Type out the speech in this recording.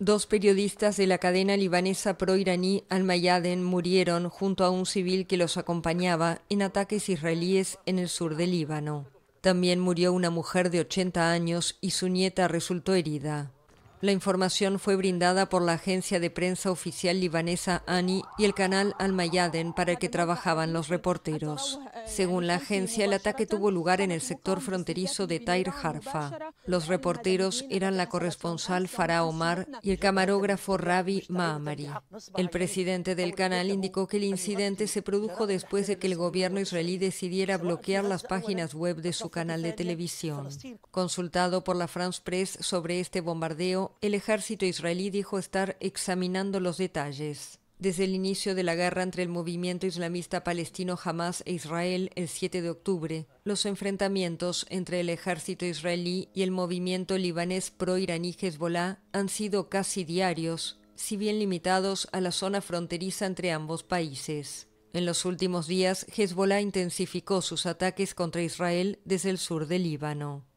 Dos periodistas de la cadena libanesa pro-iraní Al-Mayaden murieron junto a un civil que los acompañaba en ataques israelíes en el sur del Líbano. También murió una mujer de 80 años y su nieta resultó herida. La información fue brindada por la agencia de prensa oficial libanesa ANI y el canal Al-Mayaden para el que trabajaban los reporteros. Según la agencia, el ataque tuvo lugar en el sector fronterizo de Tair Harfa. Los reporteros eran la corresponsal Farah Omar y el camarógrafo Rabi Maamari. El presidente del canal indicó que el incidente se produjo después de que el gobierno israelí decidiera bloquear las páginas web de su canal de televisión. Consultado por la France Press sobre este bombardeo, el ejército israelí dijo estar examinando los detalles. Desde el inicio de la guerra entre el movimiento islamista palestino Hamas e Israel el 7 de octubre, los enfrentamientos entre el ejército israelí y el movimiento libanés pro-iraní Hezbollah han sido casi diarios, si bien limitados a la zona fronteriza entre ambos países. En los últimos días, Hezbollah intensificó sus ataques contra Israel desde el sur del Líbano.